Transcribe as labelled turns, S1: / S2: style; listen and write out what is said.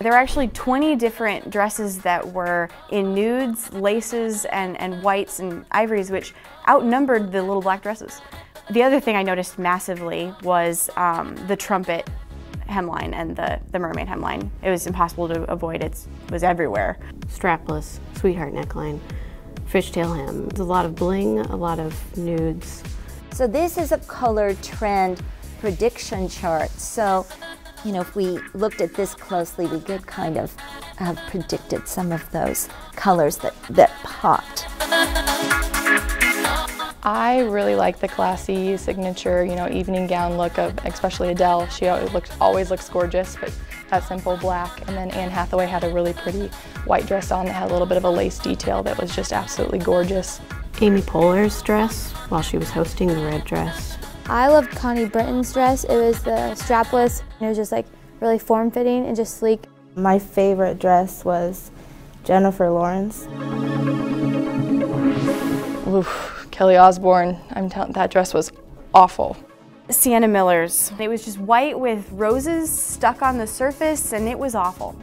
S1: There were actually 20 different dresses that were in nudes, laces, and, and whites and ivories, which outnumbered the little black dresses. The other thing I noticed massively was um, the trumpet hemline and the, the mermaid hemline. It was impossible to avoid, it was everywhere.
S2: Strapless, sweetheart neckline, fishtail hem. There's a lot of bling, a lot of nudes.
S3: So this is a color trend prediction chart. So, you know, if we looked at this closely, we could kind of have predicted some of those colors that, that popped.
S4: I really like the classy signature, you know, evening gown look of especially Adele. She always looks, always looks gorgeous, but that simple black. And then Anne Hathaway had a really pretty white dress on that had a little bit of a lace detail that was just absolutely gorgeous.
S2: Amy Poehler's dress while she was hosting the red dress.
S5: I loved Connie Britton's dress. It was the strapless. It was just like really form-fitting and just sleek.
S6: My favorite dress was Jennifer Lawrence.
S4: Oof. Kelly Osbourne, I'm telling that dress was awful.
S1: Sienna Miller's. It was just white with roses stuck on the surface and it was awful.